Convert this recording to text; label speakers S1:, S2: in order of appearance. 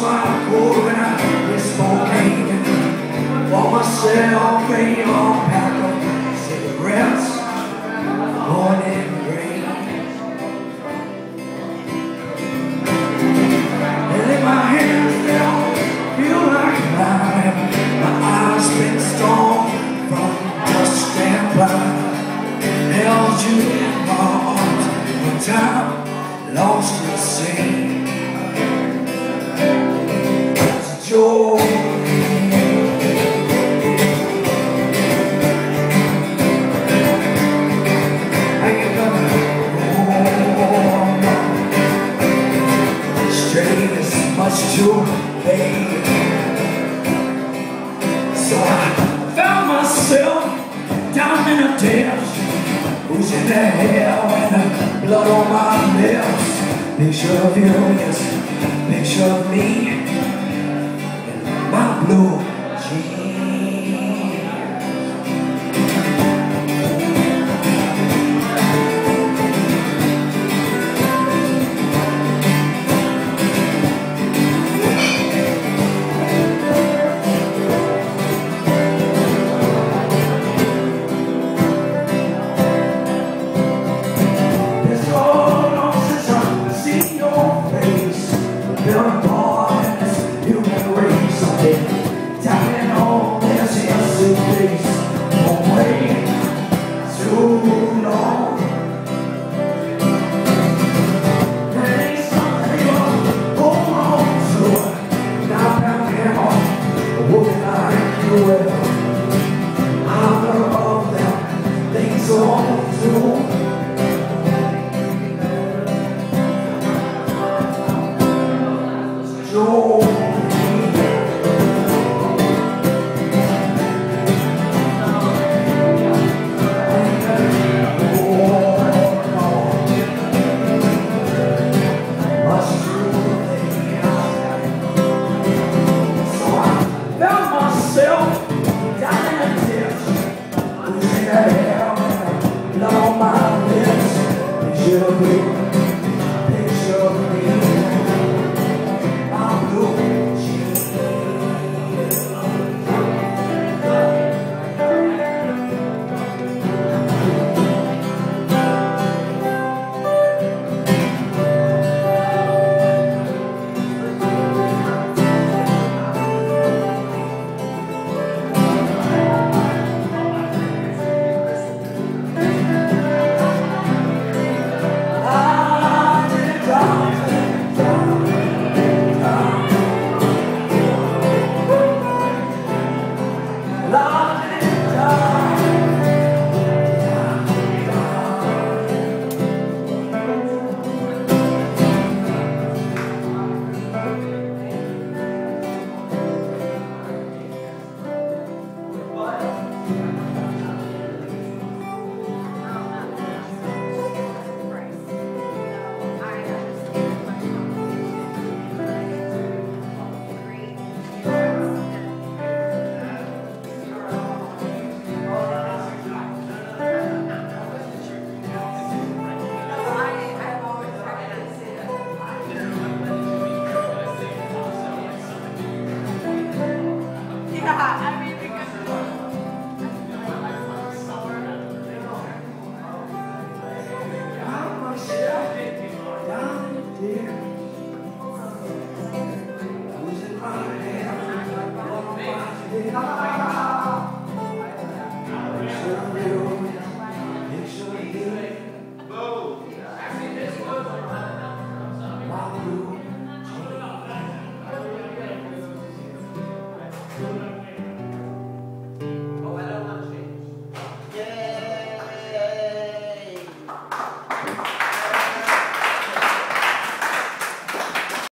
S1: my core and I miss Spokane For myself, baby myself down in a ditch. Who's in the hell with the blood on my lips? Picture of you yes, picture of me. Young boys, you can't wait too long. Raise something up, hold on to it. Not back at home, would I? No.